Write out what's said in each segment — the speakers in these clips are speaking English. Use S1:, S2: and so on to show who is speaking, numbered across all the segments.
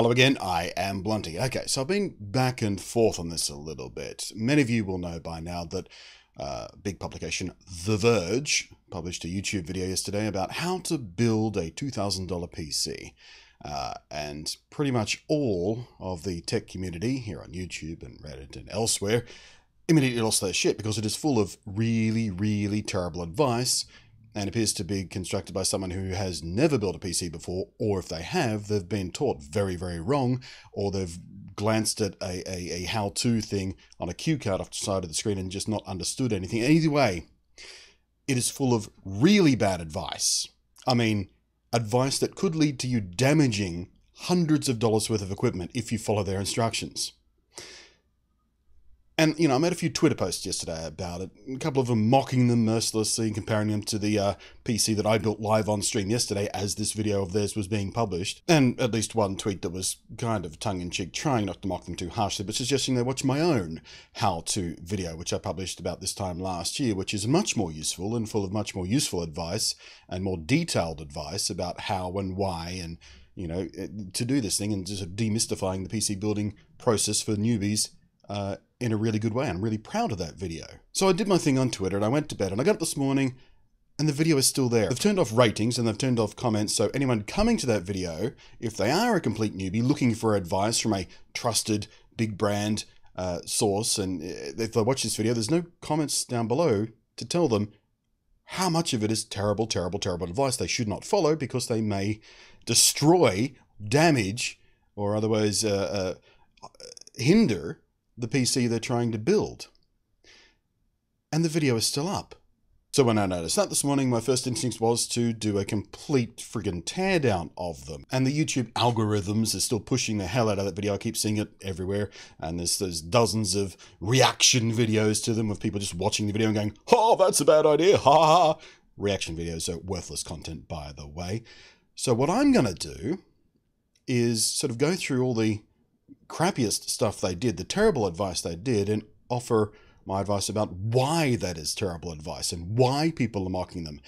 S1: Hello again, I am Blunty. Okay, so I've been back and forth on this a little bit. Many of you will know by now that uh, big publication The Verge published a YouTube video yesterday about how to build a $2,000 PC. Uh, and pretty much all of the tech community here on YouTube and Reddit and elsewhere immediately lost their shit because it is full of really, really terrible advice and appears to be constructed by someone who has never built a PC before, or if they have, they've been taught very, very wrong, or they've glanced at a, a, a how to thing on a cue card off the side of the screen and just not understood anything. Either way, it is full of really bad advice. I mean, advice that could lead to you damaging hundreds of dollars worth of equipment if you follow their instructions. And, you know, I made a few Twitter posts yesterday about it. A couple of them mocking them mercilessly and comparing them to the uh, PC that I built live on stream yesterday as this video of theirs was being published. And at least one tweet that was kind of tongue in cheek, trying not to mock them too harshly, but suggesting they watch my own how to video, which I published about this time last year, which is much more useful and full of much more useful advice and more detailed advice about how and why and you know, to do this thing and just demystifying the PC building process for newbies uh, in a really good way. I'm really proud of that video. So I did my thing on Twitter and I went to bed and I got up this morning and the video is still there. They've turned off ratings and they've turned off comments, so anyone coming to that video, if they are a complete newbie looking for advice from a trusted big brand uh, source, and uh, if they watch this video, there's no comments down below to tell them how much of it is terrible, terrible, terrible advice they should not follow because they may destroy, damage, or otherwise uh, uh hinder the PC they're trying to build. And the video is still up. So when I noticed that this morning, my first instinct was to do a complete friggin' teardown of them. And the YouTube algorithms are still pushing the hell out of that video. I keep seeing it everywhere. And there's, there's dozens of reaction videos to them of people just watching the video and going, oh, that's a bad idea, ha ha. Reaction videos are worthless content, by the way. So what I'm going to do is sort of go through all the crappiest stuff they did, the terrible advice they did, and offer my advice about why that is terrible advice and why people are mocking them.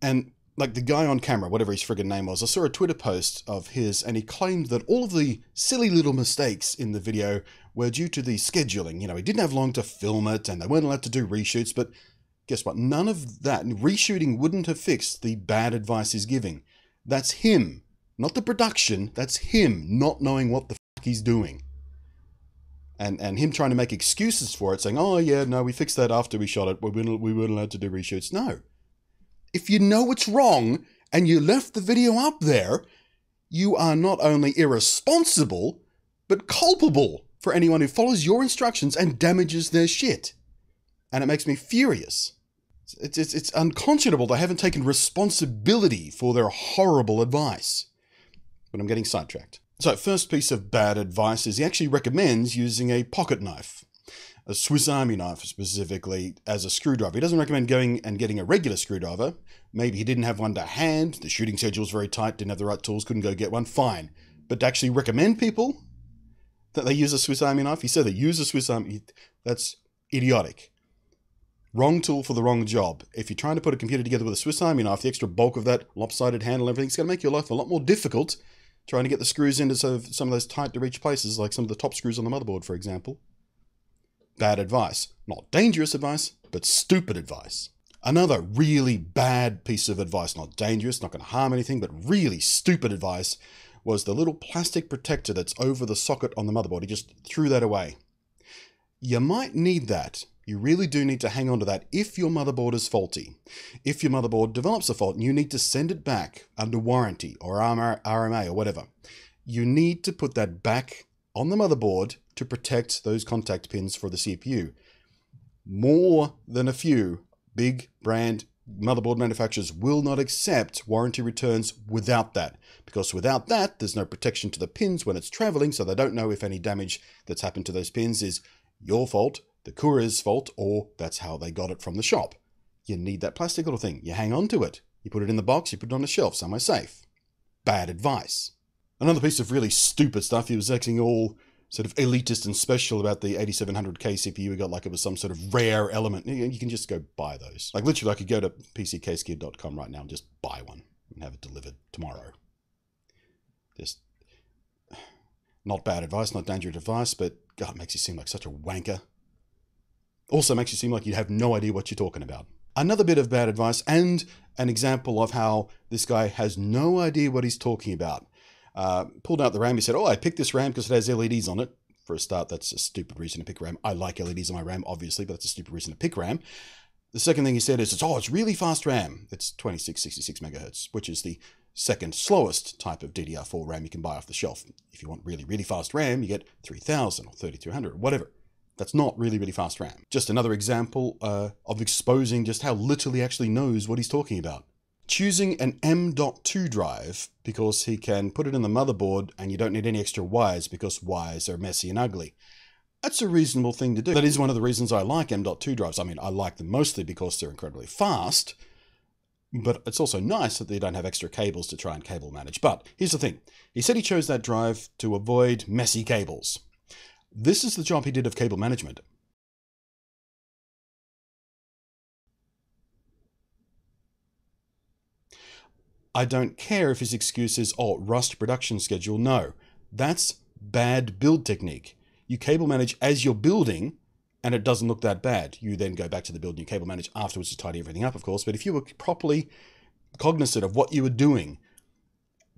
S1: And like the guy on camera, whatever his friggin' name was, I saw a Twitter post of his and he claimed that all of the silly little mistakes in the video were due to the scheduling. You know, he didn't have long to film it and they weren't allowed to do reshoots, but guess what? None of that, reshooting wouldn't have fixed the bad advice he's giving. That's him, not the production. That's him not knowing what the he's doing. And, and him trying to make excuses for it, saying, oh, yeah, no, we fixed that after we shot it. We weren't, we weren't allowed to do reshoots. No. If you know it's wrong and you left the video up there, you are not only irresponsible, but culpable for anyone who follows your instructions and damages their shit. And it makes me furious. It's, it's, it's unconscionable they haven't taken responsibility for their horrible advice. But I'm getting sidetracked. So, first piece of bad advice is he actually recommends using a pocket knife, a Swiss Army knife specifically, as a screwdriver. He doesn't recommend going and getting a regular screwdriver. Maybe he didn't have one to hand, the shooting schedule was very tight, didn't have the right tools, couldn't go get one, fine. But to actually recommend people that they use a Swiss Army knife, he said they use a Swiss Army, that's idiotic. Wrong tool for the wrong job. If you're trying to put a computer together with a Swiss Army knife, the extra bulk of that lopsided handle, and everything's going to make your life a lot more difficult trying to get the screws into some of those tight to reach places, like some of the top screws on the motherboard, for example. Bad advice. Not dangerous advice, but stupid advice. Another really bad piece of advice, not dangerous, not going to harm anything, but really stupid advice, was the little plastic protector that's over the socket on the motherboard. He just threw that away. You might need that you really do need to hang on to that if your motherboard is faulty. If your motherboard develops a fault and you need to send it back under warranty or RMA or whatever, you need to put that back on the motherboard to protect those contact pins for the CPU. More than a few big brand motherboard manufacturers will not accept warranty returns without that because without that there's no protection to the pins when it's traveling so they don't know if any damage that's happened to those pins is your fault the courier's fault, or that's how they got it from the shop. You need that plastic little thing. You hang on to it. You put it in the box, you put it on a shelf somewhere safe. Bad advice. Another piece of really stupid stuff, he was acting all sort of elitist and special about the 8700K CPU. He got like it was some sort of rare element. You can just go buy those. Like literally, I could go to pckskid.com right now and just buy one and have it delivered tomorrow. Just Not bad advice, not dangerous advice, but God, it makes you seem like such a wanker. Also makes you seem like you have no idea what you're talking about. Another bit of bad advice and an example of how this guy has no idea what he's talking about. Uh, pulled out the RAM. He said, "Oh, I picked this RAM because it has LEDs on it." For a start, that's a stupid reason to pick RAM. I like LEDs on my RAM, obviously, but that's a stupid reason to pick RAM. The second thing he said is, it's, "Oh, it's really fast RAM. It's 2666 megahertz, which is the second slowest type of DDR4 RAM you can buy off the shelf. If you want really, really fast RAM, you get 3000 or 3200 or whatever." That's not really, really fast RAM. Just another example uh, of exposing just how little he actually knows what he's talking about. Choosing an M.2 drive because he can put it in the motherboard and you don't need any extra wires because wires are messy and ugly. That's a reasonable thing to do. That is one of the reasons I like M.2 drives. I mean, I like them mostly because they're incredibly fast, but it's also nice that they don't have extra cables to try and cable manage. But here's the thing. He said he chose that drive to avoid messy cables. This is the job he did of cable management. I don't care if his excuse is, oh, rust production schedule. No, that's bad build technique. You cable manage as you're building, and it doesn't look that bad. You then go back to the build you cable manage afterwards to tidy everything up, of course. But if you were properly cognizant of what you were doing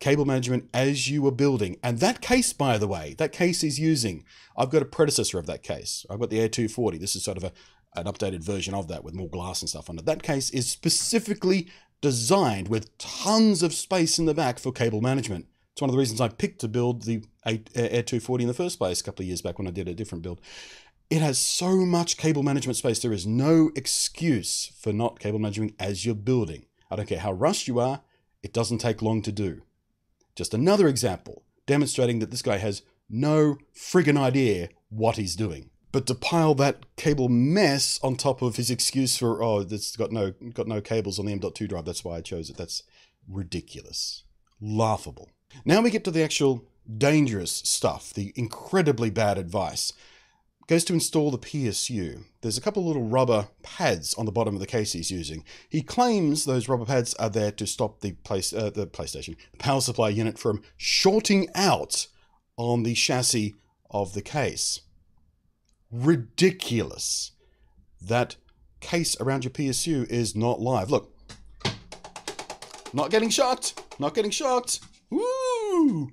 S1: cable management as you were building. And that case, by the way, that case is using, I've got a predecessor of that case. I've got the Air240. This is sort of a, an updated version of that with more glass and stuff on it. That case is specifically designed with tons of space in the back for cable management. It's one of the reasons I picked to build the Air240 in the first place a couple of years back when I did a different build. It has so much cable management space. There is no excuse for not cable managing as you're building. I don't care how rushed you are, it doesn't take long to do. Just another example demonstrating that this guy has no friggin' idea what he's doing. But to pile that cable mess on top of his excuse for oh, it's got no got no cables on the M.2 drive, that's why I chose it. That's ridiculous, laughable. Now we get to the actual dangerous stuff, the incredibly bad advice goes to install the PSU. There's a couple little rubber pads on the bottom of the case he's using. He claims those rubber pads are there to stop the, place, uh, the PlayStation, the power supply unit from shorting out on the chassis of the case. Ridiculous. That case around your PSU is not live. Look, not getting shocked, not getting shocked. Woo!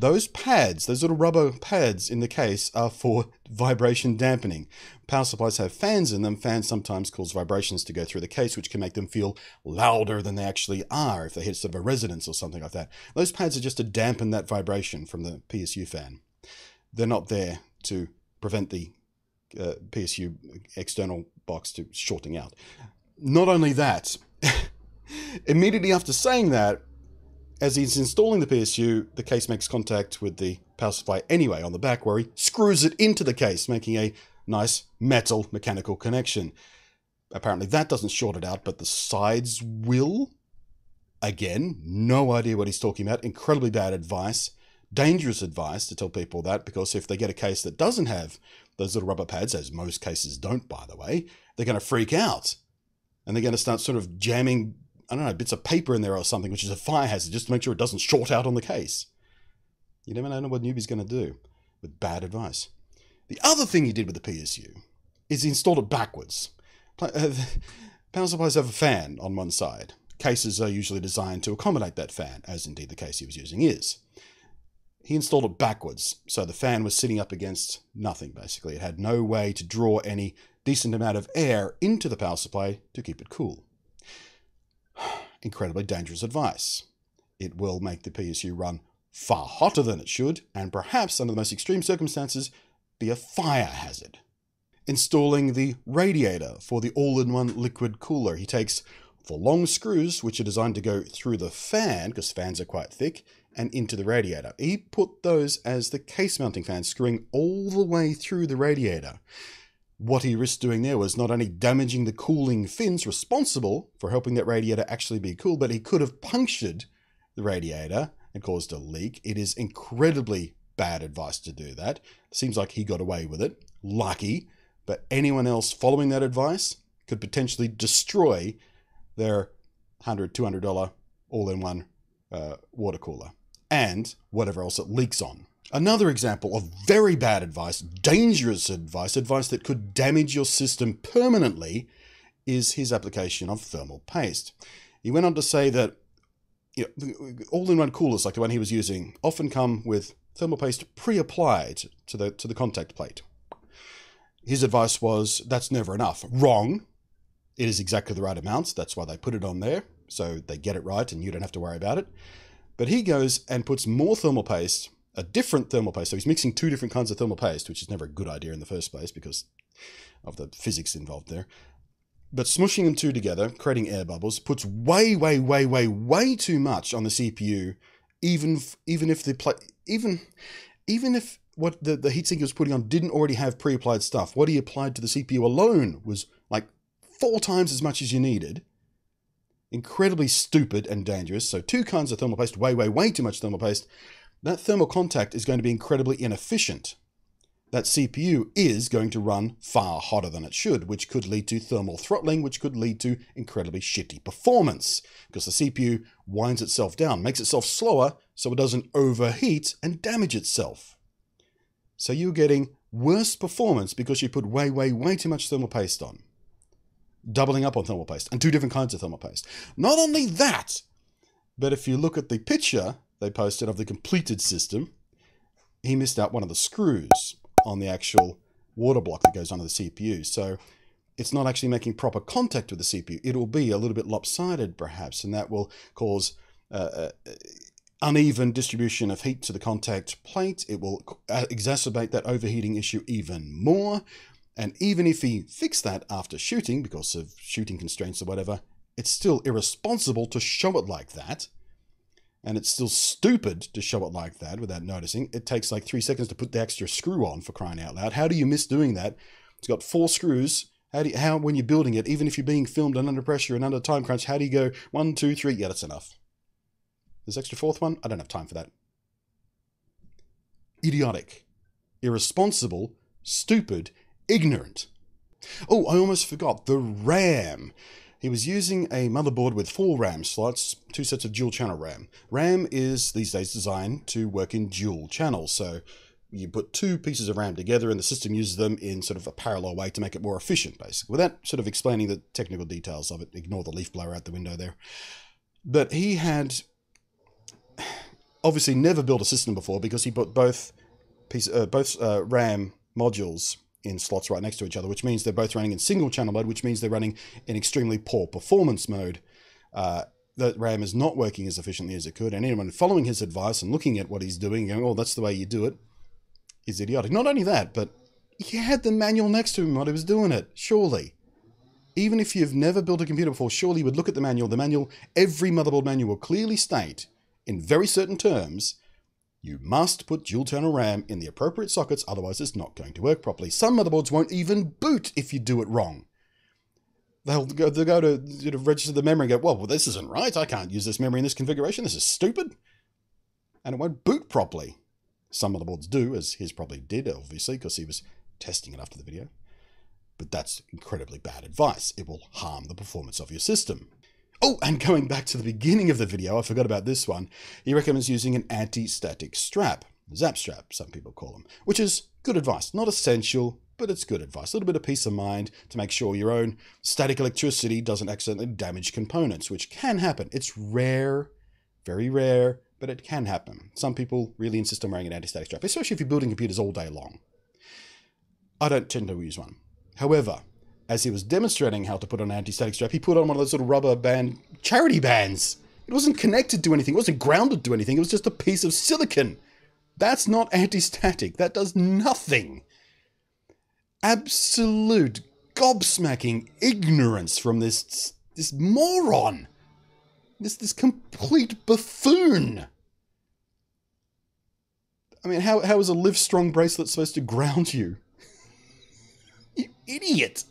S1: Those pads, those little rubber pads in the case are for vibration dampening. Power supplies have fans in them. Fans sometimes cause vibrations to go through the case, which can make them feel louder than they actually are if they hit sort of a resonance or something like that. Those pads are just to dampen that vibration from the PSU fan. They're not there to prevent the uh, PSU external box to shorting out. Not only that, immediately after saying that, as he's installing the PSU, the case makes contact with the power supply anyway on the back where he screws it into the case, making a nice metal mechanical connection. Apparently that doesn't short it out, but the sides will. Again, no idea what he's talking about. Incredibly bad advice. Dangerous advice to tell people that because if they get a case that doesn't have those little rubber pads, as most cases don't, by the way, they're going to freak out. And they're going to start sort of jamming I don't know, bits of paper in there or something, which is a fire hazard, just to make sure it doesn't short out on the case. You never know what newbie's going to do with bad advice. The other thing he did with the PSU is he installed it backwards. Uh, power supplies have a fan on one side. Cases are usually designed to accommodate that fan, as indeed the case he was using is. He installed it backwards, so the fan was sitting up against nothing, basically. It had no way to draw any decent amount of air into the power supply to keep it cool incredibly dangerous advice. It will make the PSU run far hotter than it should, and perhaps, under the most extreme circumstances, be a fire hazard. Installing the radiator for the all in one liquid cooler. He takes the long screws, which are designed to go through the fan, because fans are quite thick, and into the radiator. He put those as the case mounting fans, screwing all the way through the radiator what he risked doing there was not only damaging the cooling fins responsible for helping that radiator actually be cool, but he could have punctured the radiator and caused a leak. It is incredibly bad advice to do that. Seems like he got away with it. Lucky. But anyone else following that advice could potentially destroy their $100, $200 all in one uh, water cooler and whatever else it leaks on. Another example of very bad advice, dangerous advice, advice that could damage your system permanently, is his application of thermal paste. He went on to say that you know, all-in-one coolers like the one he was using often come with thermal paste pre-applied to the to the contact plate. His advice was that's never enough. Wrong. It is exactly the right amount. That's why they put it on there, so they get it right and you don't have to worry about it. But he goes and puts more thermal paste, a different thermal paste. So he's mixing two different kinds of thermal paste, which is never a good idea in the first place because of the physics involved there. But smushing them two together, creating air bubbles, puts way, way, way, way, way too much on the CPU, even even if the play, even even if what the, the heatsink was putting on didn't already have pre-applied stuff. What he applied to the CPU alone was like four times as much as you needed. Incredibly stupid and dangerous. So two kinds of thermal paste, way, way, way too much thermal paste. That thermal contact is going to be incredibly inefficient that CPU is going to run far hotter than it should, which could lead to thermal throttling, which could lead to incredibly shitty performance because the CPU winds itself down, makes itself slower so it doesn't overheat and damage itself. So you're getting worse performance because you put way, way, way too much thermal paste on. Doubling up on thermal paste and two different kinds of thermal paste. Not only that, but if you look at the picture they posted of the completed system, he missed out one of the screws on the actual water block that goes onto the CPU. So it's not actually making proper contact with the CPU. It'll be a little bit lopsided, perhaps, and that will cause uh, uh, uneven distribution of heat to the contact plate. It will uh, exacerbate that overheating issue even more. And even if he fixed that after shooting, because of shooting constraints or whatever, it's still irresponsible to show it like that and it's still stupid to show it like that without noticing. It takes like three seconds to put the extra screw on for crying out loud. How do you miss doing that? It's got four screws. How do you, how when you're building it, even if you're being filmed and under pressure and under time crunch, how do you go one, two, three? Yeah, that's enough. This extra fourth one, I don't have time for that. Idiotic, irresponsible, stupid, ignorant. Oh, I almost forgot the RAM. He was using a motherboard with four RAM slots, two sets of dual channel RAM. RAM is these days designed to work in dual channels, so you put two pieces of RAM together and the system uses them in sort of a parallel way to make it more efficient, basically. Without sort of explaining the technical details of it, ignore the leaf blower out the window there. But he had obviously never built a system before because he put both piece, uh, both uh, RAM modules in slots right next to each other, which means they're both running in single channel mode, which means they're running in extremely poor performance mode. Uh, RAM is not working as efficiently as it could, and anyone following his advice and looking at what he's doing, going, "Oh, that's the way you do it," is idiotic. Not only that, but he had the manual next to him while he was doing it. Surely, even if you've never built a computer before, surely you would look at the manual. The manual, every motherboard manual will clearly state, in very certain terms, you must put dual channel RAM in the appropriate sockets, otherwise it's not going to work properly. Some motherboards won't even boot if you do it wrong. They'll go, they'll go to, to register the memory and go, well, well, this isn't right. I can't use this memory in this configuration. This is stupid. And it won't boot properly. Some motherboards do, as his probably did, obviously, because he was testing it after the video. But that's incredibly bad advice. It will harm the performance of your system. Oh, and going back to the beginning of the video, I forgot about this one. He recommends using an anti-static strap, zap strap, some people call them, which is good advice. Not essential, but it's good advice. A little bit of peace of mind to make sure your own static electricity doesn't accidentally damage components, which can happen. It's rare, very rare, but it can happen. Some people really insist on wearing an anti-static strap, especially if you're building computers all day long. I don't tend to use one. However, as he was demonstrating how to put on an anti-static strap, he put on one of those little rubber band charity bands. It wasn't connected to anything. It wasn't grounded to anything. It was just a piece of silicon. That's not anti-static. That does nothing. Absolute gobsmacking ignorance from this this moron. This this complete buffoon. I mean, how, how is a Livestrong bracelet supposed to ground you? you idiot.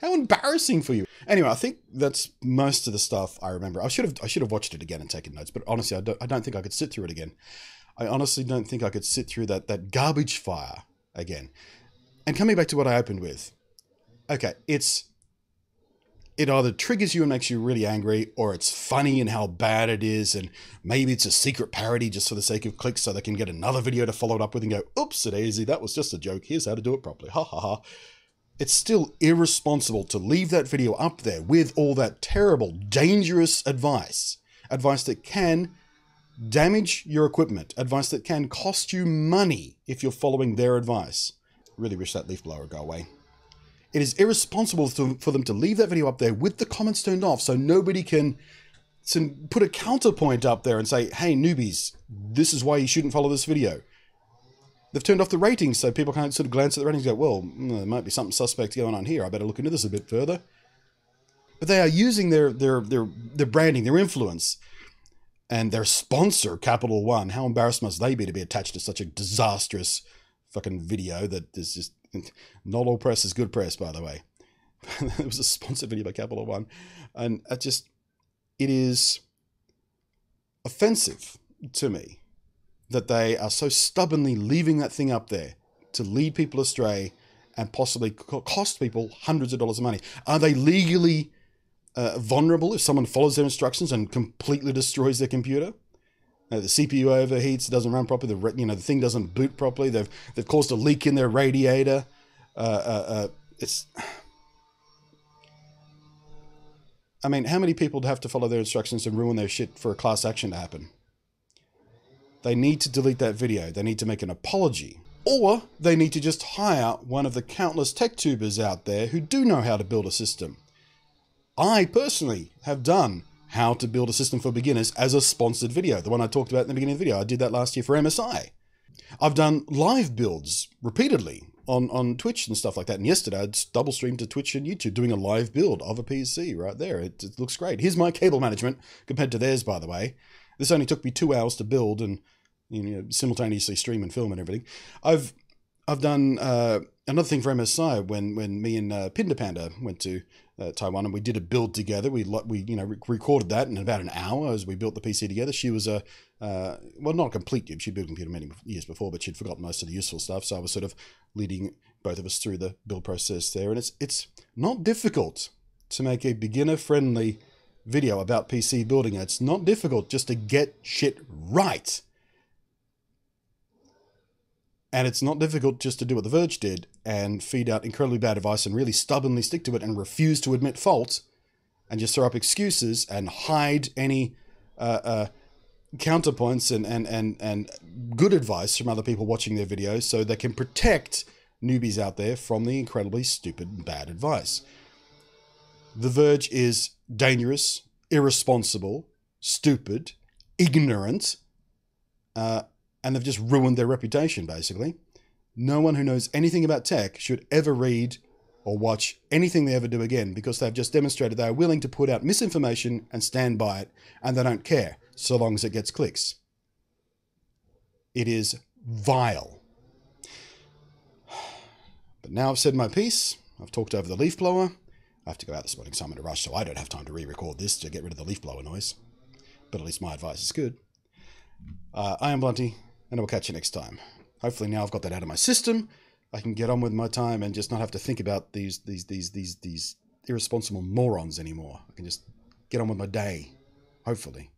S1: How embarrassing for you. Anyway, I think that's most of the stuff I remember. I should have I should have watched it again and taken notes, but honestly, I don't I don't think I could sit through it again. I honestly don't think I could sit through that that garbage fire again. And coming back to what I opened with, okay, it's it either triggers you and makes you really angry, or it's funny and how bad it is, and maybe it's a secret parody just for the sake of clicks so they can get another video to follow it up with and go, oops, it easy, that was just a joke, here's how to do it properly, ha ha ha. It's still irresponsible to leave that video up there with all that terrible, dangerous advice. Advice that can damage your equipment, advice that can cost you money if you're following their advice. Really wish that leaf blower would go away. It is irresponsible for them to leave that video up there with the comments turned off so nobody can put a counterpoint up there and say, hey, newbies, this is why you shouldn't follow this video. They've turned off the ratings so people can't sort of glance at the ratings and go, well, hmm, there might be something suspect going on here. I better look into this a bit further. But they are using their, their, their, their branding, their influence, and their sponsor, Capital One. How embarrassed must they be to be attached to such a disastrous fucking video that is just not all press is good press, by the way. it was a sponsored video by Capital One, and it just it is offensive to me that they are so stubbornly leaving that thing up there to lead people astray and possibly cost people hundreds of dollars of money. Are they legally uh, vulnerable if someone follows their instructions and completely destroys their computer? Uh, the CPU overheats, doesn't run properly. The you know the thing doesn't boot properly. They've they've caused a leak in their radiator. Uh, uh, uh it's. I mean, how many people have to follow their instructions and ruin their shit for a class action to happen? They need to delete that video. They need to make an apology. Or they need to just hire one of the countless tech tubers out there who do know how to build a system. I personally have done how to build a system for beginners as a sponsored video. The one I talked about in the beginning of the video. I did that last year for MSI. I've done live builds repeatedly on, on Twitch and stuff like that. And yesterday I double streamed to Twitch and YouTube doing a live build of a PC right there. It, it looks great. Here's my cable management compared to theirs, by the way. This only took me two hours to build and you know simultaneously stream and film and everything. I've I've done uh, another thing for MSI when when me and uh, Panda went to uh, Taiwan and we did a build together. We we you know recorded that in about an hour as we built the PC together. She was a uh, well not a complete noob. She'd built a computer many years before, but she'd forgotten most of the useful stuff. So I was sort of leading both of us through the build process there, and it's it's not difficult to make a beginner friendly video about PC building. It's not difficult just to get shit right. And it's not difficult just to do what The Verge did and feed out incredibly bad advice and really stubbornly stick to it and refuse to admit fault and just throw up excuses and hide any uh, uh, counterpoints and, and, and, and good advice from other people watching their videos so they can protect newbies out there from the incredibly stupid and bad advice. The Verge is dangerous, irresponsible, stupid, ignorant, uh, and they've just ruined their reputation, basically. No one who knows anything about tech should ever read or watch anything they ever do again because they've just demonstrated they are willing to put out misinformation and stand by it, and they don't care so long as it gets clicks. It is vile. But now I've said my piece, I've talked over the leaf blower. I have to go out this morning, so I'm in a rush, so I don't have time to re record this to get rid of the leaf blower noise. But at least my advice is good. Uh, I am Blunty, and I will catch you next time. Hopefully now I've got that out of my system. I can get on with my time and just not have to think about these these these these these irresponsible morons anymore. I can just get on with my day. Hopefully.